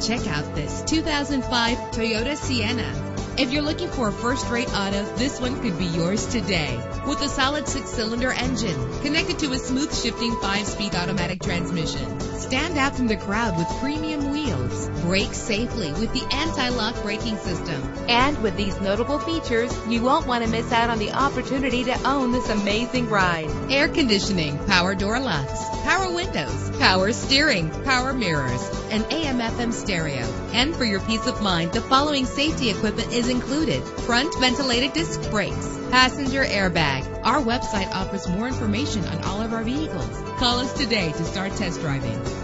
Check out this 2005 Toyota Sienna. If you're looking for a first-rate auto, this one could be yours today. With a solid six-cylinder engine connected to a smooth shifting five-speed automatic transmission. Stand out from the crowd with premium wheels. Brake safely with the anti-lock braking system. And with these notable features, you won't want to miss out on the opportunity to own this amazing ride. Air conditioning, power door locks, power windows, power steering, power mirrors, and AM FM stereo. And for your peace of mind, the following safety equipment is included. Front ventilated disc brakes, passenger airbag. Our website offers more information on all of our vehicles. Call us today to start test driving.